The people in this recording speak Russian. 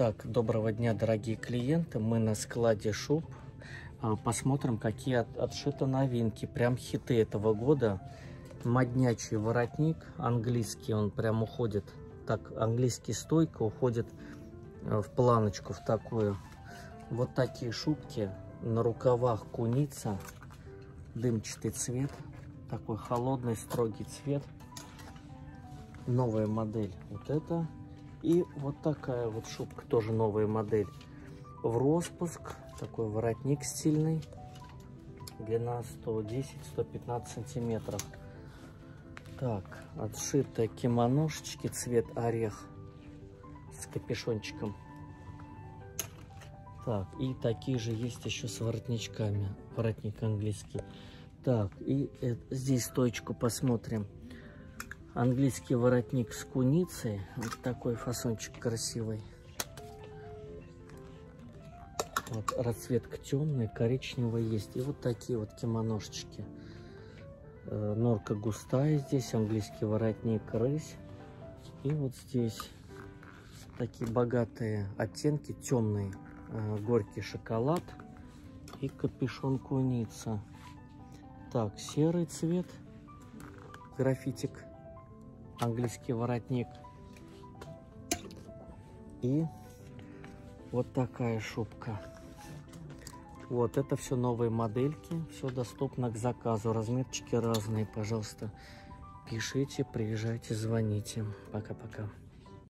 Итак, доброго дня, дорогие клиенты. Мы на складе шуб. А, Посмотрим, какие от- отшиты новинки. Прям хиты этого года. Моднячий воротник. Английский он прям уходит. Так, английский стойка уходит э, в планочку, в такую. Вот такие шубки. На рукавах куница. Дымчатый цвет. Такой холодный, строгий цвет. Новая модель. Вот это. И вот такая вот шубка, тоже новая модель. В распуск, такой воротник стильный. Длина 110-115 сантиметров. Так, отшитая кимоношечки, цвет орех с капюшончиком. Так, и такие же есть еще с воротничками. Воротник английский. Так, и э, здесь стоечку посмотрим. Английский воротник с куницей. Вот такой фасончик красивый. Вот расцветка темная, коричневая есть. И вот такие вот кимоношечки. Э, Норка густая здесь, английский воротник рысь. И вот здесь такие богатые оттенки, темные. Э, Горький шоколад и капюшон куница. Так, серый цвет, графитик английский воротник. И вот такая шубка. Вот, это все новые модельки. Все доступно к заказу. Размерчики разные, пожалуйста. Пишите, приезжайте, звоните. Пока-пока.